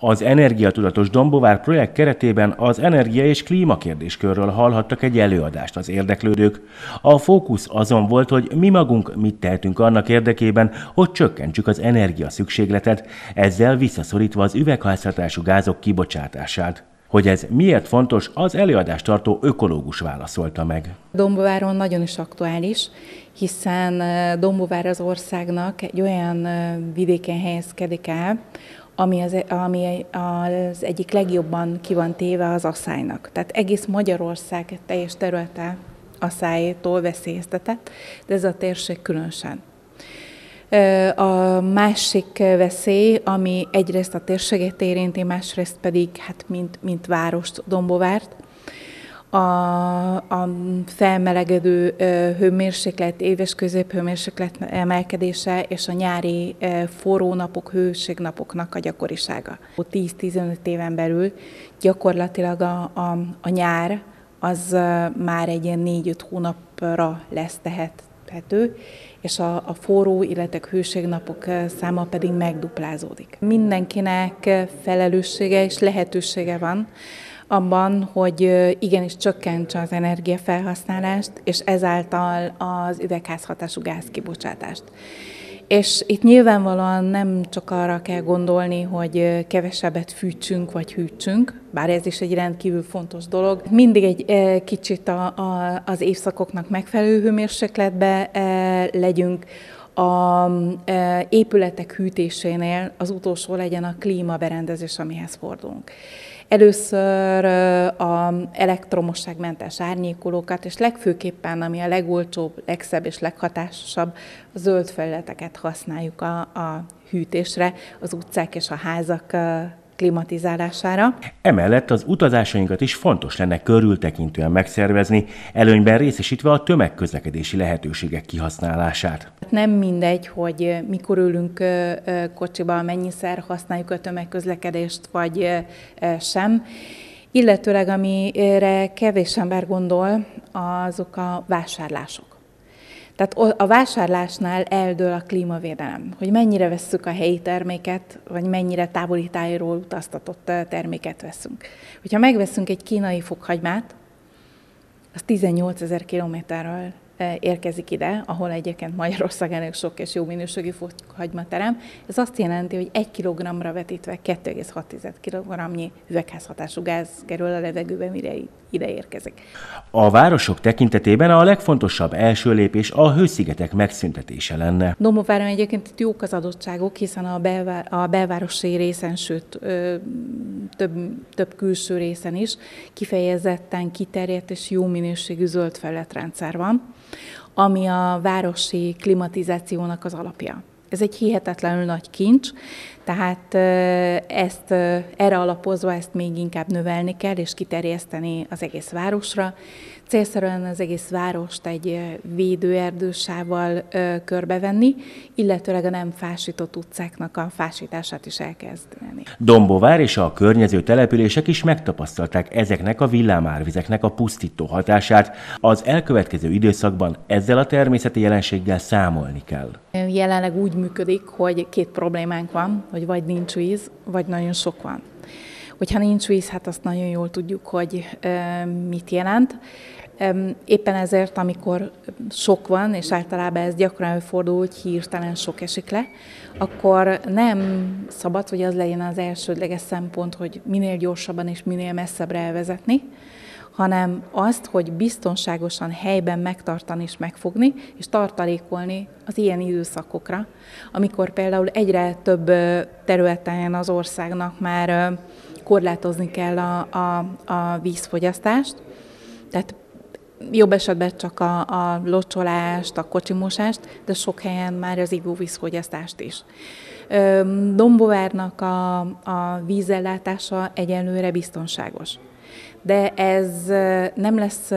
Az Energiatudatos Dombovár projekt keretében az energia és klímakérdéskörről hallhattak egy előadást az érdeklődők. A fókusz azon volt, hogy mi magunk mit tehetünk annak érdekében, hogy csökkentsük az energia szükségletet, ezzel visszaszorítva az üvegházhatású gázok kibocsátását. Hogy ez miért fontos, az előadást tartó ökológus válaszolta meg. Dombováron nagyon is aktuális, hiszen Dombovár az országnak egy olyan vidéken helyezkedik el, ami az, ami az egyik legjobban ki van téve az asszálynak. Tehát egész Magyarország teljes területe asszálytól veszélyeztetett, de ez a térség különösen. A másik veszély, ami egyrészt a térséget érinti, másrészt pedig, hát mint, mint várost, Dombovárt, a, a felmelegedő hőmérséklet, éves középhőmérséklet emelkedése és a nyári forró napok, hőségnapoknak a gyakorisága. 10-15 éven belül gyakorlatilag a, a, a nyár az már egy ilyen 4-5 hónapra lesz tehető, és a, a forró, illetve hőségnapok száma pedig megduplázódik. Mindenkinek felelőssége és lehetősége van abban, hogy igenis csökkentse az energiafelhasználást, és ezáltal az üvegházhatású gázkibocsátást. És itt nyilvánvalóan nem csak arra kell gondolni, hogy kevesebbet fűtsünk vagy hűtsünk, bár ez is egy rendkívül fontos dolog. Mindig egy kicsit a, a, az évszakoknak megfelelő hőmérsékletbe legyünk, a épületek hűtésénél az utolsó legyen a klímaberendezés, amihez fordulunk. Először a elektromosságmentes árnyékolókat, és legfőképpen, ami a legolcsóbb, legszebb és leghatásosabb, a zöld felületeket használjuk a, a hűtésre, az utcák és a házak klimatizálására. Emellett az utazásainkat is fontos lenne körültekintően megszervezni, előnyben részesítve a tömegközlekedési lehetőségek kihasználását. Nem mindegy, hogy mikor ülünk kocsiba, mennyiszer használjuk a tömegközlekedést, vagy sem. Illetőleg, amire kevés ember gondol, azok a vásárlások. Tehát a vásárlásnál eldől a klímavédelem, hogy mennyire vesszük a helyi terméket, vagy mennyire távoli tájról utaztatott terméket veszünk. Hogyha megveszünk egy kínai fokhagymát, az 18 ezer kilométerről érkezik ide, ahol egyébként Magyarországon elég sok és jó minőségű terem. Ez azt jelenti, hogy egy kilogramra vetítve 2,6 kilogramnyi üvegházhatású gáz kerül a levegőbe, mire ide érkezik. A városok tekintetében a legfontosabb első lépés a hőszigetek megszüntetése lenne. Domováron egyébként itt jók az adottságok, hiszen a, belvá- a belvárosi részen, sőt ö, több, több külső részen is kifejezetten kiterjedt és jó minőségű zöld felületrendszer van ami a városi klimatizációnak az alapja. Ez egy hihetetlenül nagy kincs, tehát ezt erre alapozva ezt még inkább növelni kell, és kiterjeszteni az egész városra. Célszerűen az egész várost egy védőerdősával körbevenni, illetőleg a nem fásított utcáknak a fásítását is elkezdeni. Dombovár és a környező települések is megtapasztalták ezeknek a villámárvizeknek a pusztító hatását. Az elkövetkező időszakban ezzel a természeti jelenséggel számolni kell. Jelenleg úgy működik, hogy két problémánk van, hogy vagy nincs víz, vagy nagyon sok van. Hogyha nincs víz, hát azt nagyon jól tudjuk, hogy mit jelent. Éppen ezért, amikor sok van, és általában ez gyakran előfordul, hogy hirtelen sok esik le, akkor nem szabad, hogy az legyen az elsődleges szempont, hogy minél gyorsabban és minél messzebbre elvezetni, hanem azt, hogy biztonságosan helyben megtartani és megfogni, és tartalékolni az ilyen időszakokra, amikor például egyre több területen az országnak már korlátozni kell a, a, a vízfogyasztást, tehát jobb esetben csak a, a locsolást, a kocsimosást, de sok helyen már az ivóvízfogyasztást is. Dombovárnak a, a vízellátása egyenlőre biztonságos de ez nem lesz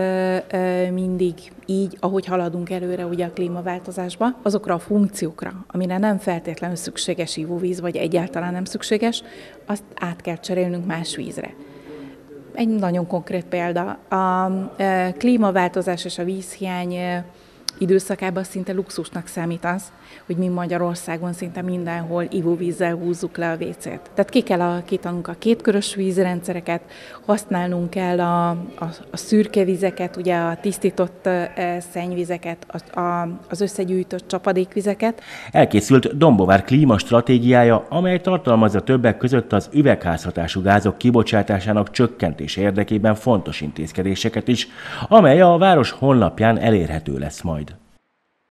mindig így, ahogy haladunk előre ugye a klímaváltozásba. Azokra a funkciókra, amire nem feltétlenül szükséges ivóvíz, vagy egyáltalán nem szükséges, azt át kell cserélnünk más vízre. Egy nagyon konkrét példa. A klímaváltozás és a vízhiány időszakában szinte luxusnak számít az, hogy mi Magyarországon szinte mindenhol ivóvízzel húzzuk le a vécét. Tehát ki kell alakítanunk a kétkörös vízrendszereket, használnunk kell a, a, a szürke vizeket, ugye a tisztított szennyvizeket, a, a, az összegyűjtött csapadékvizeket. Elkészült Dombovár klímastratégiája, amely tartalmazza többek között az üvegházhatású gázok kibocsátásának csökkentése érdekében fontos intézkedéseket is, amely a város honlapján elérhető lesz majd.